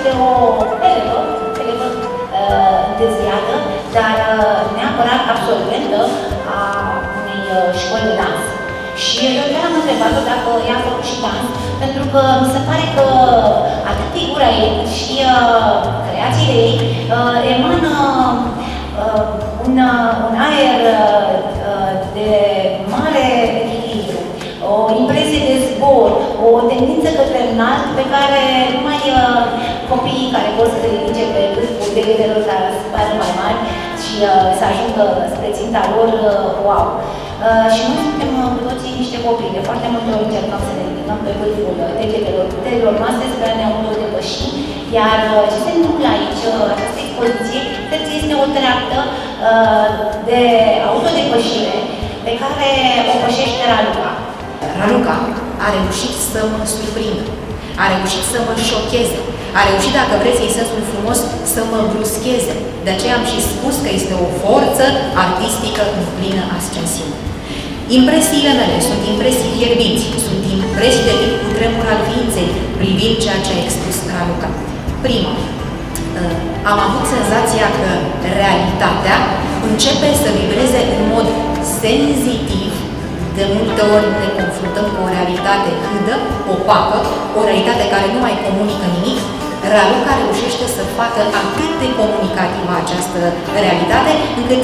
este o elevă, elevă uh, întârziată, dar uh, neapărat absolventă a unei uh, școli de dans. Și eu chiar am întrebat-o dacă ea a făcut și dans, pentru că mi se pare că atât figura ei, cât și uh, creațiile ei uh, emană care numai uh, copiii care vor să se ridice pe vârful degetelor ca să pară mai mari și uh, să ajungă spre ținta lor, uh, wow! Uh, și noi suntem uh, cu toții niște copii. De foarte multe ori încercăm să ne ridicăm pe vârful uh, degetelor puterilor noastre spre a ne autodepăși. Iar uh, ce se întâmplă aici, uh, această expoziție, cred că este o treaptă uh, de autodepășire pe care o pășește Raluca. Raluca a reușit să mă surprindă, a reușit să mă șocheze, a reușit, dacă vreți, în sensul frumos, să mă bruscheze. De aceea am și spus că este o forță artistică în plină ascensiune. Impresiile mele sunt impresii fierbinți, sunt impresii de tip cu tremur al ființei, privind ceea ce a expus Raluca. Prima, uh, am avut senzația că realitatea începe să vibreze în mod senzitiv de multe ori ne confruntăm cu o realitate hâdă, opacă, o realitate care nu mai comunică nimic. Raluca reușește să facă atât de comunicativă această realitate, încât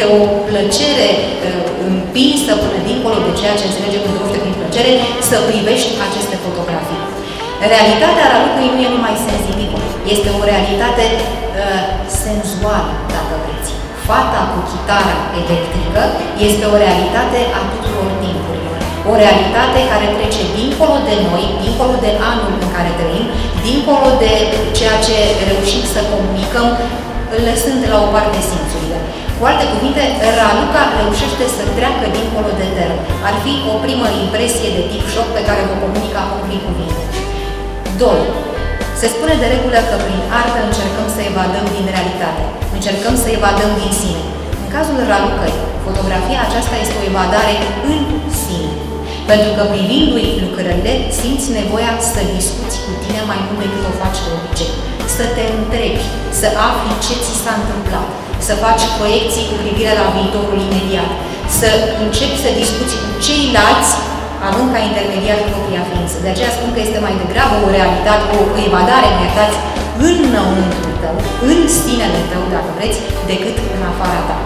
e o plăcere uh, împinsă până dincolo de ceea ce înțelegem într-o prin plăcere, să privești aceste fotografii. Realitatea Ralucăi nu e numai senzitivă, este o realitate uh, senzuală, dacă vreți. Fata cu chitară electrică este o realitate a tuturor timpurilor. O realitate care trece dincolo de noi, dincolo de anul în care trăim, dincolo de ceea ce reușim să comunicăm, lăsând la o parte simțurile. Cu alte cuvinte, Raluca reușește să treacă dincolo de teren. Ar fi o primă impresie de tip șoc pe care o comunică acum prin cuvinte. 2. Se spune de regulă că prin artă încercăm să evadăm din realitate, încercăm să evadăm din sine. În cazul Ralucăi, fotografia aceasta este o evadare în sine. Pentru că privindu-i lucrările, simți nevoia să discuți cu tine mai mult decât o faci de obicei. Să te întrebi, să afli ce ți s-a întâmplat, să faci proiecții cu privire la viitorul imediat, să începi să discuți cu ceilalți având ca intermediar propria ființă. De aceea spun că este mai degrabă o realitate, o evadare, mă iertați, înăuntru tău, în sinele tău, dacă vreți, decât în afara ta.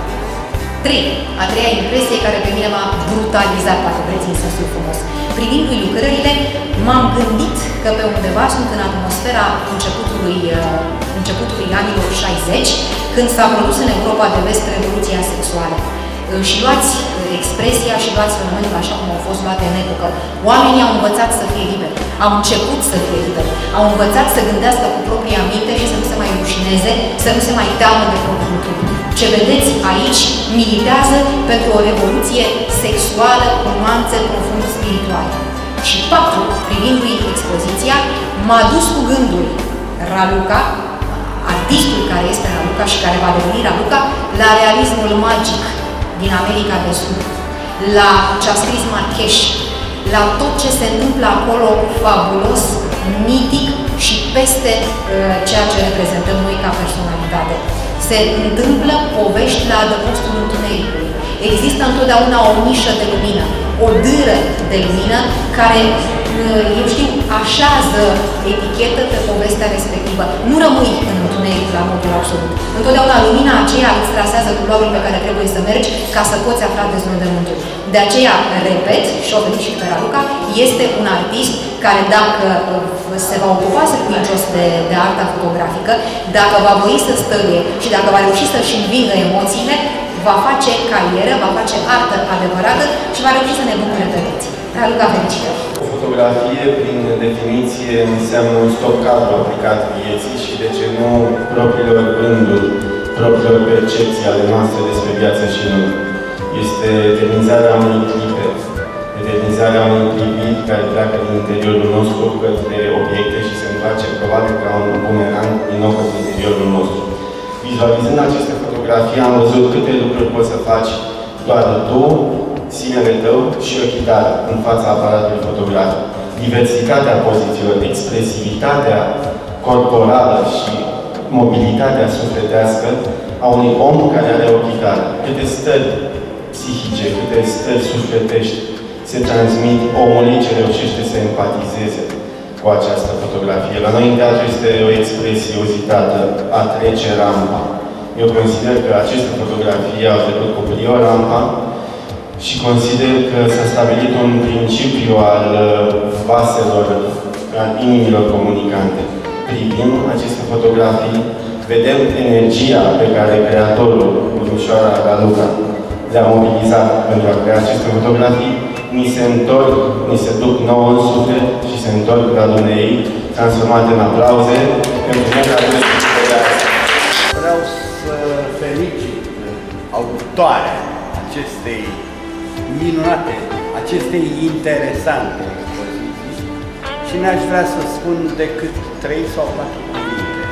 3. A treia impresie care pe mine m-a brutalizat, dacă vreți, în sensul frumos. Privindu-i lucrările, m-am gândit că pe undeva sunt în atmosfera începutului, uh, începutului anilor 60, când s-a produs în Europa de Vest Revoluția Sexuală și luați expresia și luați fenomenul așa cum au fost luate în epocă. Oamenii au învățat să fie liberi, au început să fie liberi, au învățat să gândească cu propria minte și să nu se mai rușineze, să nu se mai teamă de propriul trup. Ce vedeți aici militează pentru o revoluție sexuală cu nuanțe profund spirituale. Și patru, privindu-i expoziția, m-a dus cu gândul Raluca, artistul care este Raluca și care va deveni Raluca, la realismul magic din America de Sud, la ce a scris Marcheș, la tot ce se întâmplă acolo fabulos, mitic și peste uh, ceea ce reprezentăm noi ca personalitate. Se întâmplă povești la adăpostul întunericului. Există întotdeauna o nișă de lumină, o dâră de lumină care, uh, eu știu, așează etichetă pe povestea respectivă. Nu rămâi în întuneric la modul absolut. Întotdeauna lumina aceea îți trasează culoarul pe care trebuie să mergi ca să poți afla deznodământul. De aceea, repet, și o venit și pe Raluca, este un artist care dacă uh, se va ocupa sercuicios de, de arta fotografică, dacă va voi să stăruie și dacă va reuși să-și învingă emoțiile, va face carieră, va face artă adevărată și va reuși să ne bucure pe toți. Raluca, felicitări! O fotografie, prin definiție, înseamnă un stop cadru aplicat vieții și, de ce nu, propriilor gânduri, propriilor percepții ale noastre despre viață și nu. Este eternizarea unui clipe, eternizarea unui priviri care pleacă din interiorul nostru către obiecte și se întoarce probabil ca un bumerang Vizualizând aceste fotografii, am văzut câte lucruri poți să faci doar tu, sinele tău și o chitară în fața aparatului fotografic. Diversitatea pozițiilor, expresivitatea corporală și mobilitatea sufletească a unui om care are o chitară. Câte stări psihice, câte stări sufletești se transmit omului ce reușește să empatizeze cu această fotografie. La noi în teatru este o expresie uzitată, a trece rampa. Eu consider că aceste fotografii au trecut cu brio rampa și consider că s-a stabilit un principiu al uh, vaselor, al inimilor comunicante. Privim aceste fotografii, vedem energia pe care creatorul, Lușoara Galuca, le-a mobilizat pentru a crea aceste fotografii, ni se întorc, ni se duc nouă în suflet și se întorc la Dumnezeu, transformate în aplauze pentru că Vreau să felicit autoarea acestei minunate, acestei interesante expoziții și n-aș vrea să spun decât trei sau patru cuvinte.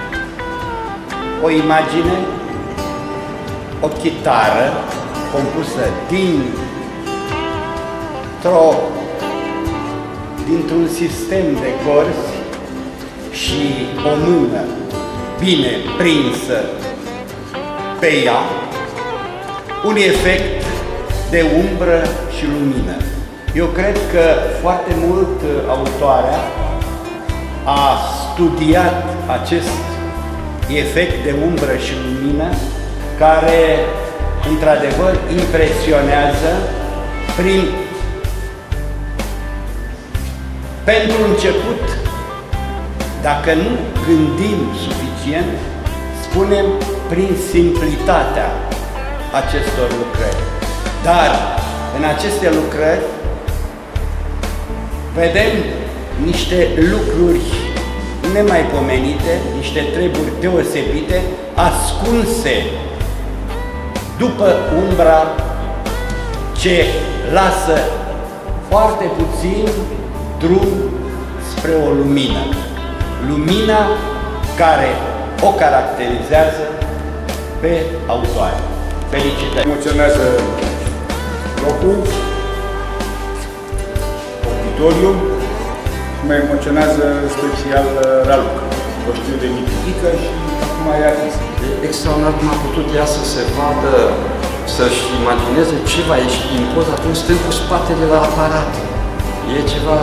O imagine, o chitară compusă din dintr-o dintr-un sistem de corzi și o mână bine prinsă pe ea, un efect de umbră și lumină. Eu cred că foarte mult autoarea a studiat acest efect de umbră și lumină care într-adevăr impresionează prin pentru început, dacă nu gândim suficient, spunem prin simplitatea acestor lucrări. Dar în aceste lucrări vedem niște lucruri nemaipomenite, niște treburi deosebite, ascunse după umbra ce lasă foarte puțin drum spre o lumină. Lumina care o caracterizează pe autoare. Felicitări! Emoționează locul, auditoriu, mă emoționează special Raluca. O știu de mitică și acum e artist. Extraordinar cum a putut ea să se vadă, să-și imagineze ce va ieși din poz atunci stând cu spatele la aparat. E ceva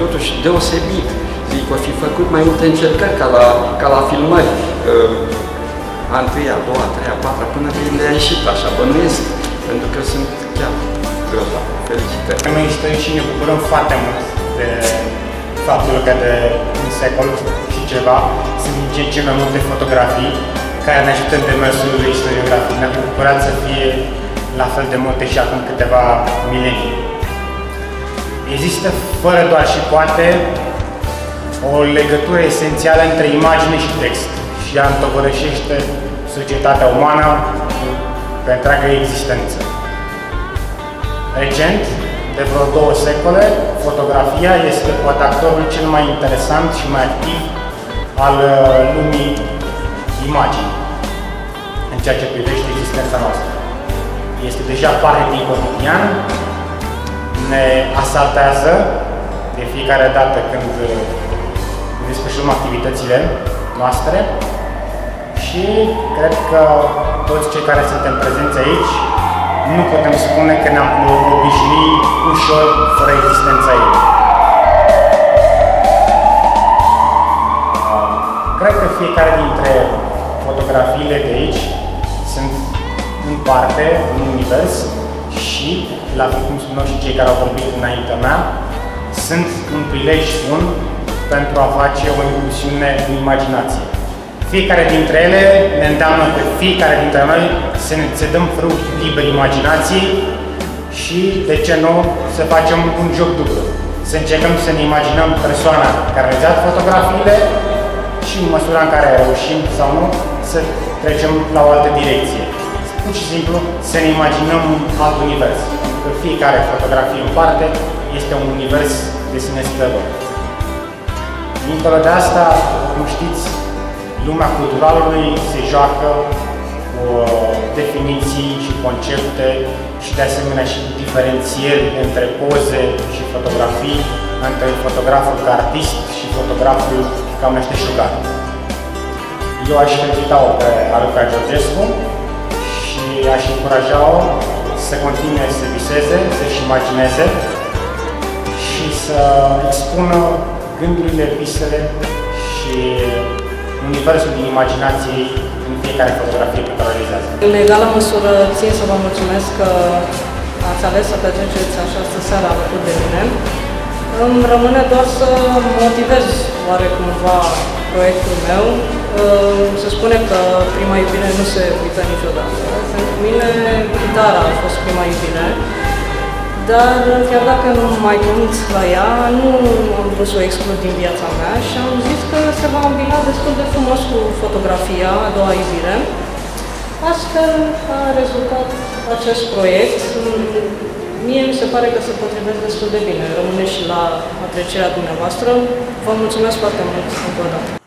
totuși deosebit. Zic, o fi făcut mai multe încercări ca la, ca la filmări. Uh, a întâia, a doua, a treia, a patra, până când le-a ieșit așa, bănuiesc, pentru că sunt chiar grozave. Felicitări! Noi stăm și ne bucurăm foarte mult de faptul că de un secol și ceva sunt din ce în ce mai multe fotografii care ne ajută în demersul istoriografic. Ne-am bucurat să fie la fel de multe și acum câteva milenii. Există, fără doar și poate, o legătură esențială între imagine și text și ea întovărășește societatea umană pe întreaga existență. Recent, de vreo două secole, fotografia este poate actorul cel mai interesant și mai activ al uh, lumii imaginii în ceea ce privește existența noastră. Este deja parte din cotidian, ne asaltează de fiecare dată când desfășurăm activitățile noastre și cred că toți cei care suntem prezenți aici nu putem spune că ne-am obișnuit ușor fără existența ei. Cred că fiecare dintre fotografiile de aici sunt în parte un univers și, la fel cum spuneau și cei care au vorbit înaintea mea, sunt un prilej bun pentru a face o incursiune în imaginație. Fiecare dintre ele ne îndeamnă pe fiecare dintre noi să ne să dăm fruct liber imaginației și, de ce nu, să facem un joc dublu. Să încercăm să ne imaginăm persoana care a realizat fotografiile și în măsura în care reușim sau nu, să trecem la o altă direcție pur și simplu să ne imaginăm un alt univers. Că fiecare fotografie în parte este un univers de sine stăvăr. Dincolo de asta, cum știți, lumea culturalului se joacă cu uh, definiții și concepte și de asemenea și diferențieri între poze și fotografii, între fotograful ca artist și fotograful ca meșteșugar. Eu aș felicita-o pe Aluca Georgescu și aș încuraja-o să continue să viseze, să-și imagineze și să expună gândurile, visele și universul din imaginației în fiecare fotografie pe care o realizează. În egală măsură țin să vă mulțumesc că ați ales să petreceți această seară alături de mine. Îmi rămâne doar să motivez oarecumva proiectul meu. Se spune că prima iubire nu se uită niciodată. Pentru mine, gitara a fost prima iubire. Dar chiar dacă nu mai cânt la ea, nu am vrut să o exclud din viața mea și am zis că se va îmbina destul de frumos cu fotografia, a doua iubire. Astfel a rezultat acest proiect. Mie mi se pare că se potrivesc destul de bine. Rămâne și la aprecierea dumneavoastră. Vă mulțumesc foarte mult încă o dată.